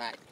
mate.